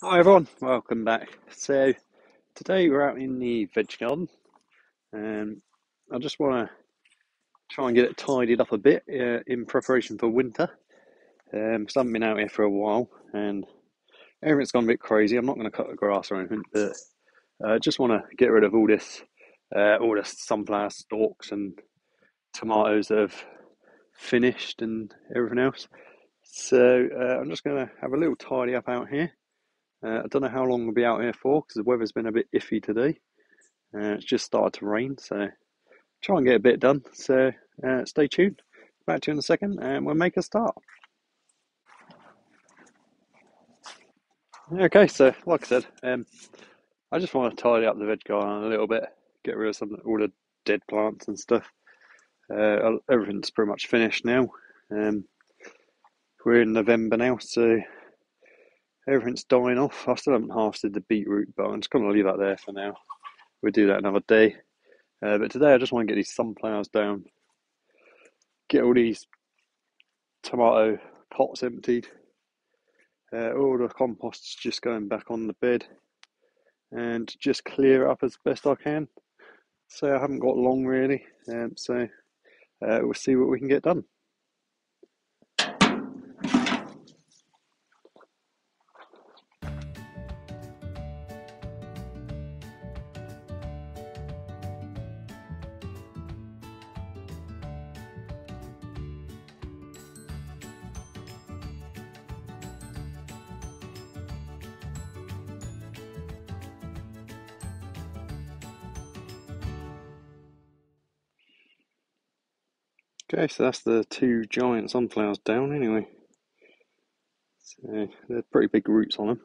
Hi everyone, welcome back. So today we're out in the veg garden, and I just want to try and get it tidied up a bit uh, in preparation for winter. Um, I haven't been out here for a while, and everything's gone a bit crazy. I'm not going to cut the grass or anything, but I uh, just want to get rid of all this, uh, all the sunflower stalks and tomatoes that have finished and everything else. So uh, I'm just going to have a little tidy up out here. Uh, I don't know how long we'll be out here for because the weather's been a bit iffy today Uh, it's just started to rain, so try and get a bit done. So uh, stay tuned. Back to you in a second, and we'll make a start. Okay, so like I said, um, I just want to tidy up the veg garden a little bit, get rid of some all the dead plants and stuff. Uh, everything's pretty much finished now. Um, we're in November now, so everything's dying off. I still haven't harvested the beetroot, but I'm just going to leave that there for now. We'll do that another day. Uh, but today I just want to get these sunflowers down, get all these tomato pots emptied, uh, all the compost's just going back on the bed, and just clear it up as best I can. So I haven't got long really, um, so uh, we'll see what we can get done. Okay, so that's the two giant sunflowers down anyway. So they're pretty big roots on them.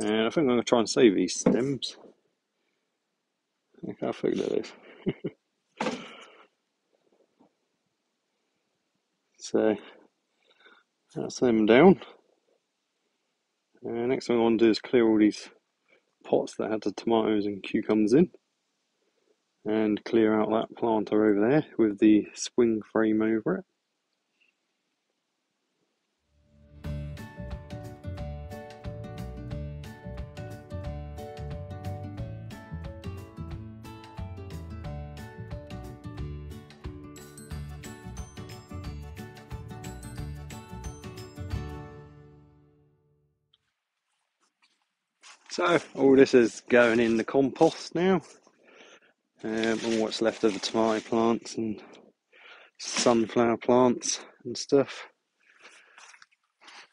And I think I'm going to try and save these stems. Look how thick that is. so that's them down. And next thing I want to do is clear all these pots that had the tomatoes and cucumbers in and clear out that planter over there with the swing frame over it. So all this is going in the compost now. Um, what's left of the tomato plants and sunflower plants and stuff.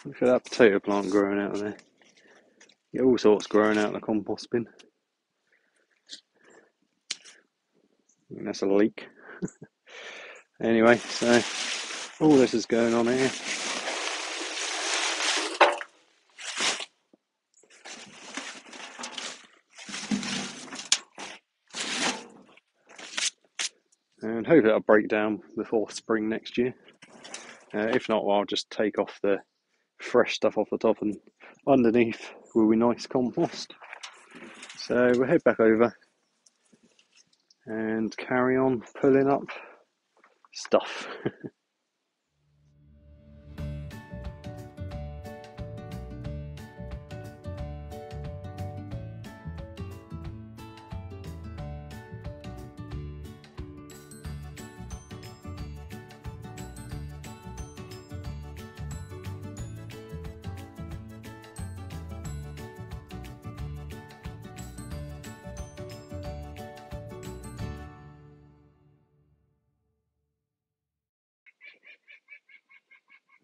Look at that potato plant growing out of there. Get all sorts growing out of the compost bin. that's a leek. anyway, so all this is going on here. And hopefully it'll break down before spring next year. Uh, if not, well, I'll just take off the fresh stuff off the top and underneath will be nice compost. So we'll head back over and carry on pulling up stuff.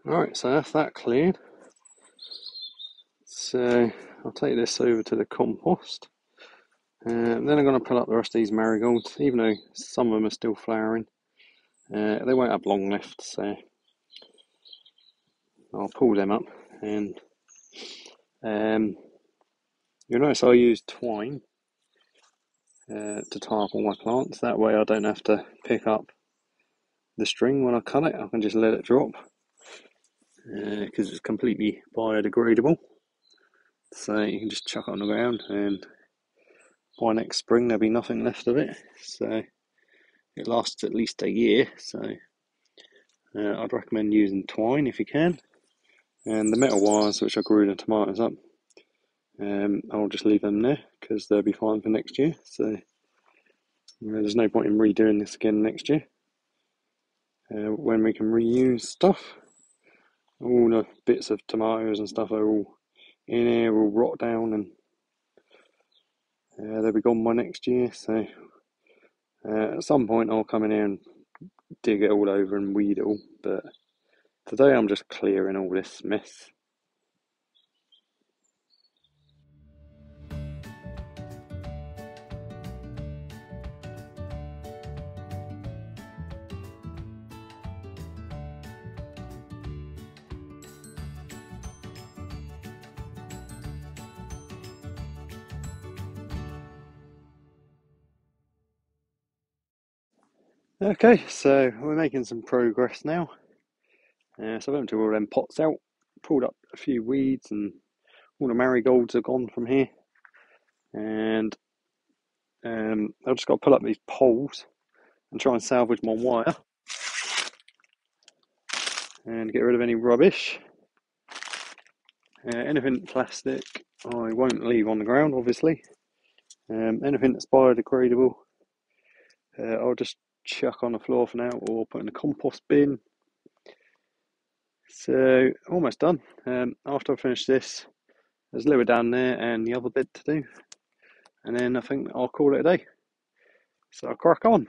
Alright, so that's that cleared. So I'll take this over to the compost. Uh, then I'm going to pull up the rest of these marigolds, even though some of them are still flowering. Uh, they won't have long left, so I'll pull them up. And um, you'll notice I use twine uh, to tie up all my plants. That way I don't have to pick up the string when I cut it. I can just let it drop because uh, it's completely biodegradable. So you can just chuck it on the ground and by next spring there'll be nothing left of it. So it lasts at least a year. So Uh, I'd recommend using twine if you can. And the metal wires which I grew the tomatoes up, um, I'll just leave them there because they'll be fine for next year. So there's no point in redoing this again next year. Uh, when we can reuse stuff, all the bits of tomatoes and stuff are all in here, will rot down and uh, they'll be gone by next year. So uh, at some point I'll come in here and dig it all over and weed it all. But today I'm just clearing all this mess. Okay, so we're making some progress now. Uh, so I've emptied all them pots out, pulled up a few weeds, and all the marigolds are gone from here. And um, I've just got to pull up these poles and try and salvage my wire and get rid of any rubbish. Uh, anything plastic I won't leave on the ground, obviously. Um, anything that's biodegradable, uh, I'll just chuck on the floor for now or put in the compost bin. So, almost done. Um, after I finish this, there's a little down there and the other bit to do. And then I think I'll call it a day. So, I'll crack on.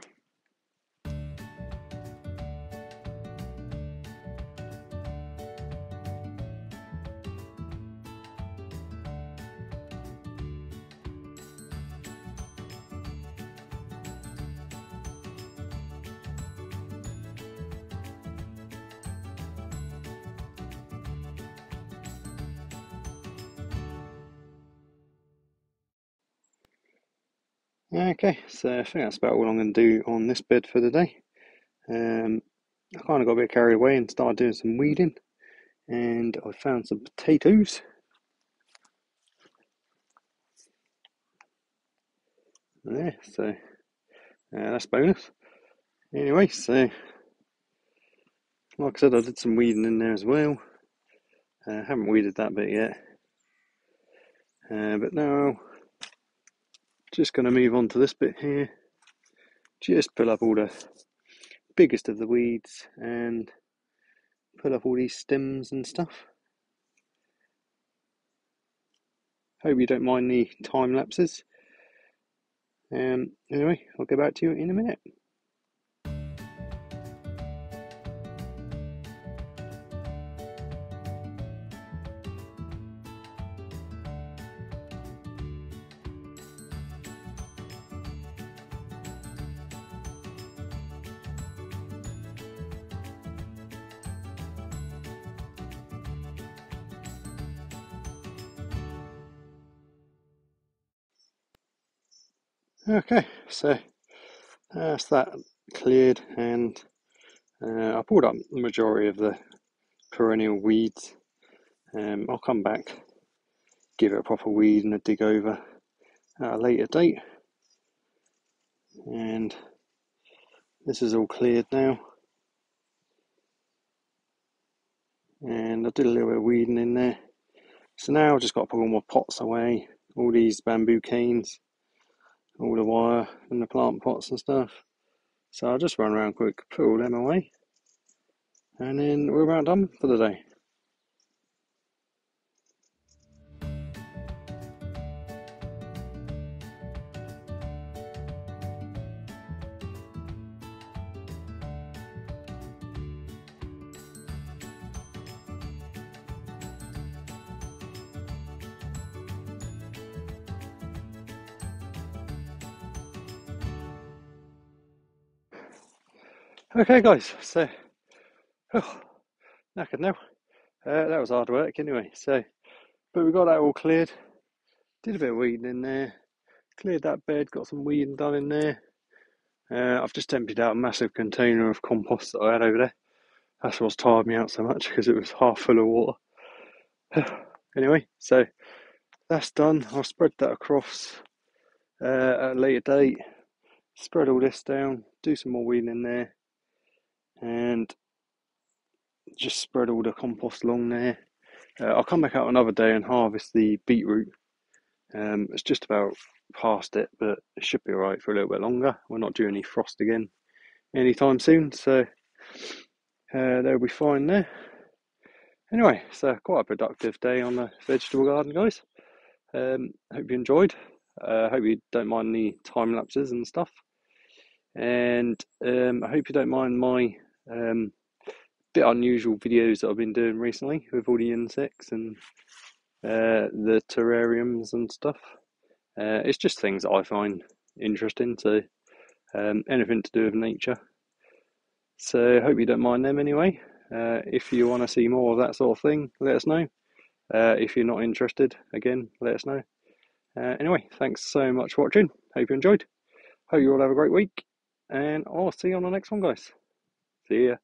Okay, so I think that's about all I'm going to do on this bed for the day. Um, I kind of got a bit carried away and started doing some weeding, and I found some potatoes. There, so uh, that's bonus. Anyway, so like I said, I did some weeding in there as well. I uh, haven't weeded that bit yet, uh, but now just going to move on to this bit here. Just pull up all the biggest of the weeds and pull up all these stems and stuff. Hope you don't mind the time lapses. Um, anyway, I'll get back to you in a minute. Okay, so that's that cleared, and uh, I pulled up the majority of the perennial weeds. Um, I'll come back, give it a proper weed and a dig over at a later date. And this is all cleared now. And I did a little bit of weeding in there. So now I've just got to put all my pots away, all these bamboo canes all the wire and the plant pots and stuff. So I'll just run around quick, put all them away, and then we're about done for the day. Okay, guys, so oh, knackered now. Uh, that was hard work anyway. So, but we got that all cleared. Did a bit of weeding in there. Cleared that bed. Got some weeding done in there. Uh, I've just emptied out a massive container of compost that I had over there. That's what's tired me out so much because it was half full of water. anyway, so that's done. I'll spread that across uh, at a later date. Spread all this down. Do some more weeding in there just spread all the compost along there. Uh, I'll come back out another day and harvest the beetroot. Um, it's just about past it, but it should be alright for a little bit longer. We're not due any frost again anytime soon, so uh, they'll be fine there. Anyway, so quite a productive day on the vegetable garden, guys. Um, hope you enjoyed. Uh, hope you don't mind the time lapses and stuff. And um, I hope you don't mind my um, bit unusual videos that I've been doing recently with all the insects and uh, the terrariums and stuff. Uh, it's just things that I find interesting, so um, anything to do with nature. So hope you don't mind them anyway. Uh, if you want to see more of that sort of thing, let us know. Uh, if you're not interested, again, let us know. Uh, anyway, thanks so much for watching. Hope you enjoyed. Hope you all have a great week, and I'll see you on the next one, guys. See ya.